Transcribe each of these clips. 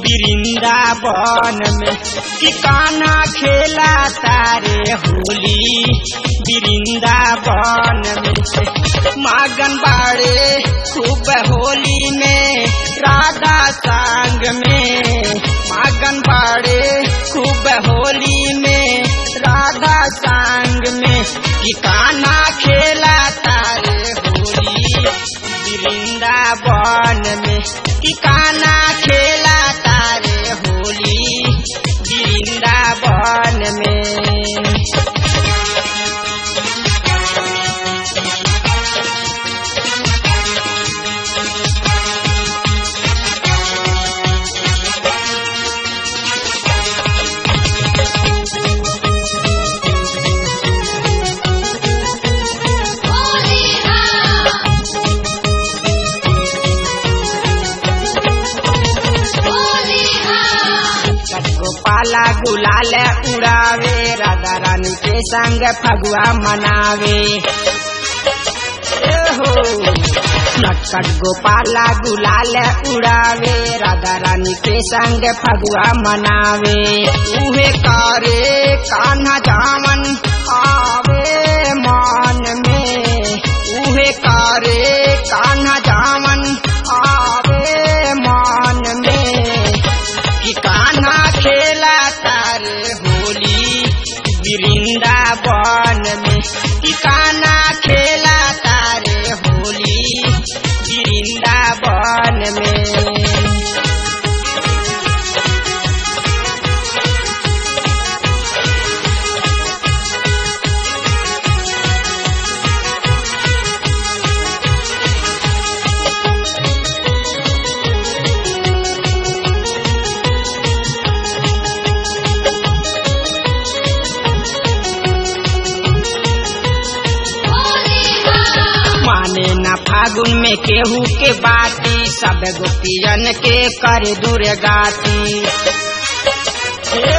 वृंदावन में कि काना खेला तारे होली। वृंदावन में मागन बाड़े खूब होली में, राधा सांग में। मागन बाड़े खूब होली में, राधा सांग में। कि काना खेला तारे होली। वृंदावन में कि गोपाला गुलाल उड़ावे, राधा रानी के संग फगुआ मनावे। नटखट गोपाला गुलाल उड़ावे, राधा रानी के संग फगुआ मनावे। उहे करे कान्हा जामन आवे। फागुन में केहू के बाती, सब गोपियन के कर दूर गाती हे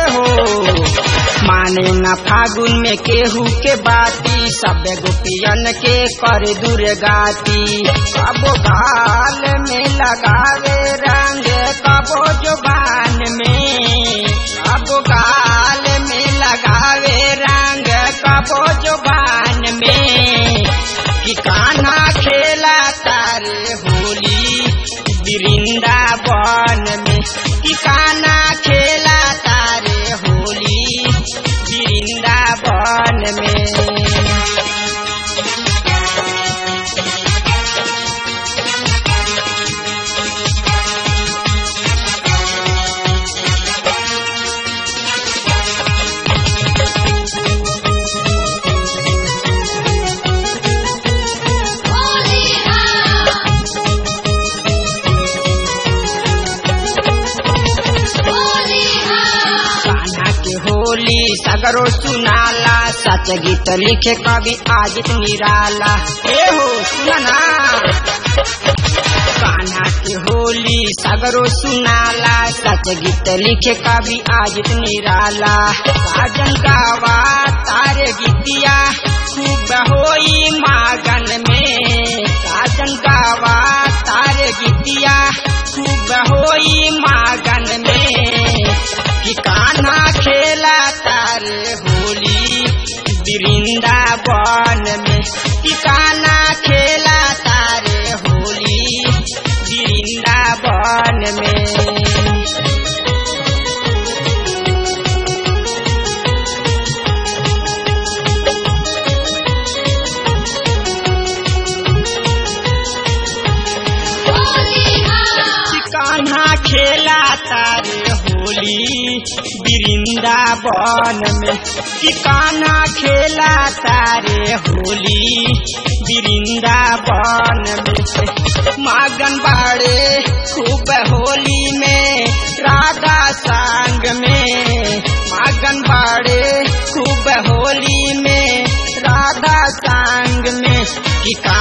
माने न फागुन में केहू के बाती, सब गोपियन के कर दूर गाती कबो गाल में लगावे रंग, कबो ज़ुबान में होली सगरो सुनाला सच गीत लिखे कवि आज निराला। ए हो सुनाना कान्हा के होली सगरो सुनाला सच गीत लिखे कवि आज निराला। साजन गावा, तारे गीतिया खूब होई तारे होली वृंदावन में कि कान्हा खेला तारे होली वृंदावन में। मागन बाड़े खूब होली में, राधा संग में। मागन बाड़े खूब होली में, राधा संग में। कि कान्हा खेला